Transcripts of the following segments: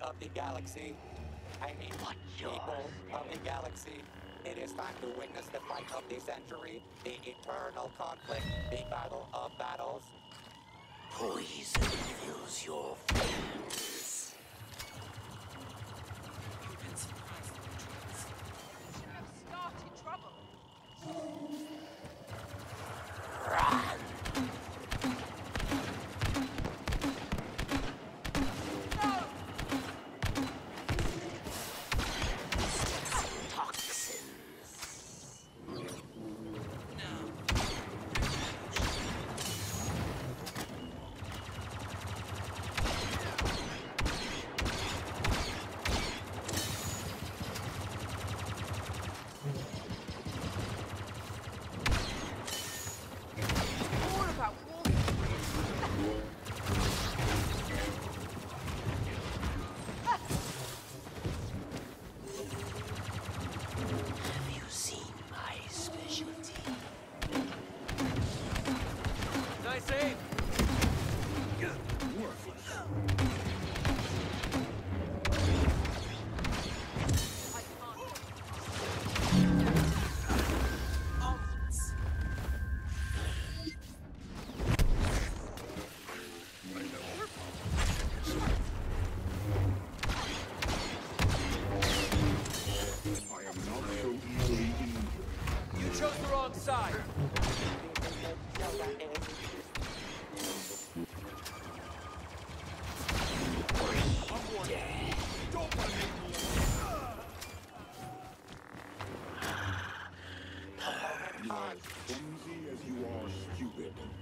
of the galaxy. I mean, your people of the galaxy. It is time to witness the fight of the century, the eternal conflict, the battle of battles. Poison fills your veins. Chose the wrong side. As you are stupid.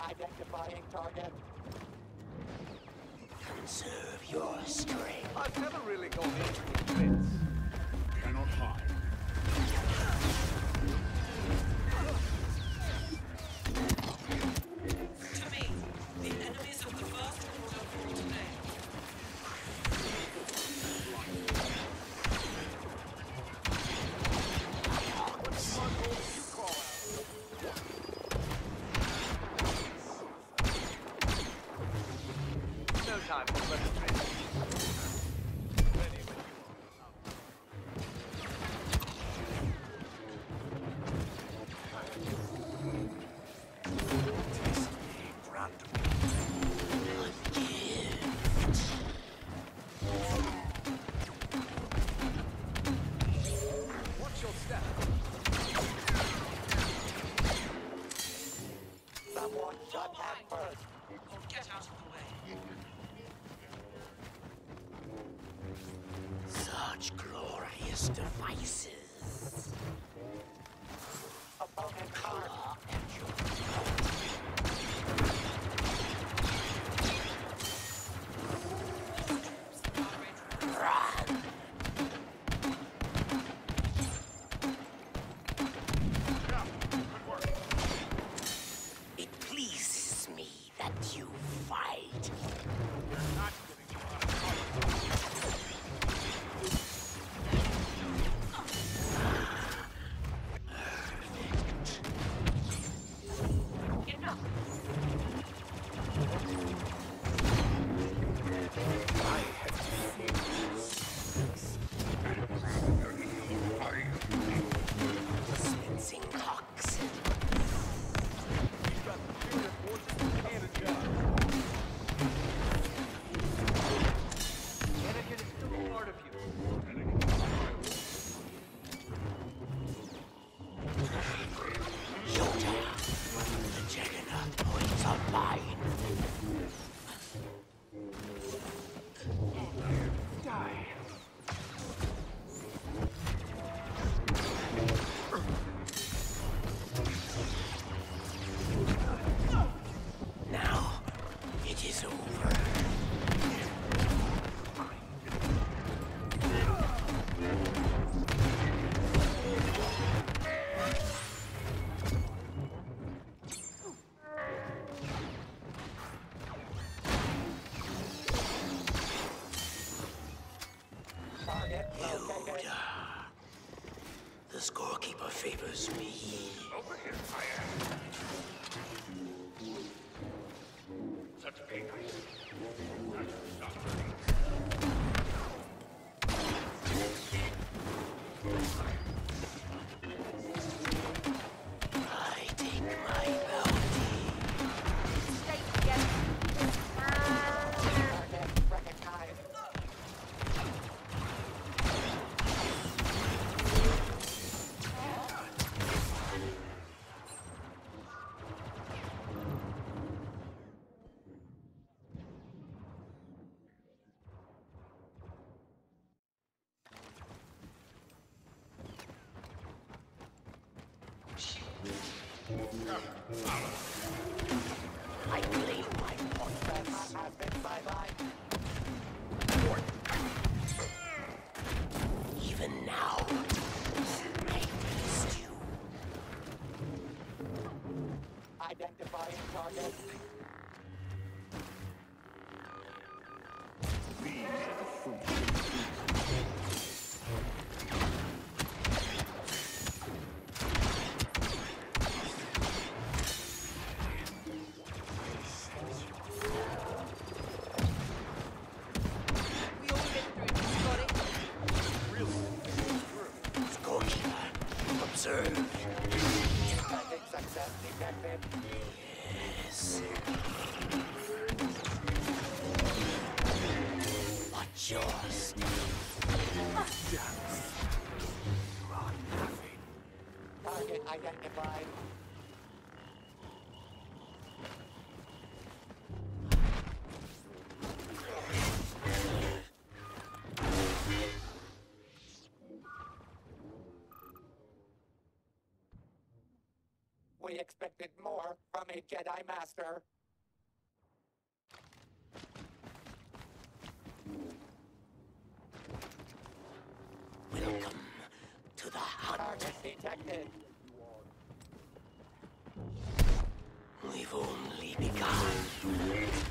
Identifying target. Conserve your strength. I've never really gone into defense. devices. I believe my fortress has been bye-bye. Yes. What's yours? Dance. You are nothing. Target identified. expected more from a Jedi Master. Welcome to the hunt. Target detected. We've only begun.